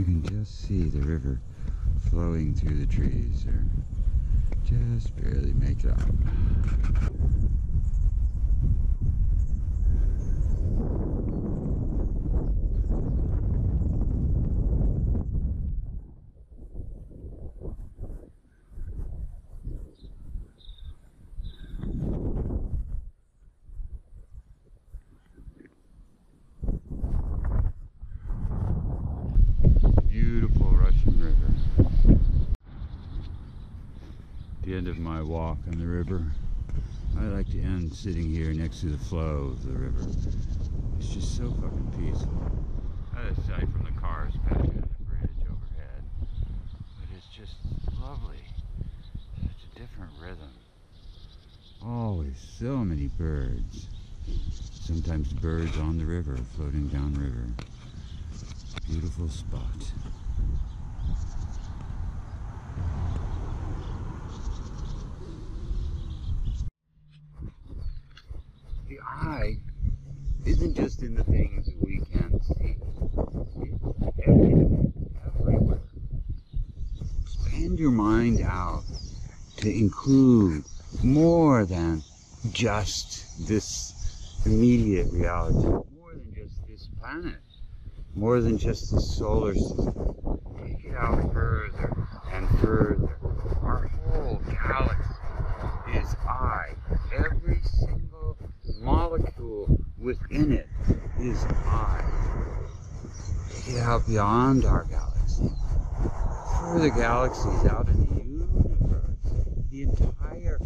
You can just see the river flowing through the trees there. Just barely make it out. Beautiful Russian River. The end of my walk on the river. I like to end sitting here next to the flow of the river. It's just so fucking peaceful. Aside from the cars passing on the bridge overhead. But it's just lovely. Such a different rhythm. Always so many birds. Sometimes birds on the river, floating downriver. Beautiful spot. The I isn't just in the things we can see. It's everywhere, everywhere. Expand your mind out to include more than just this immediate reality, more than just this planet more than just the solar system. Take it out further and further. Our whole galaxy is I. within it is I. Take out beyond our galaxy. Further galaxies out in the universe. The entire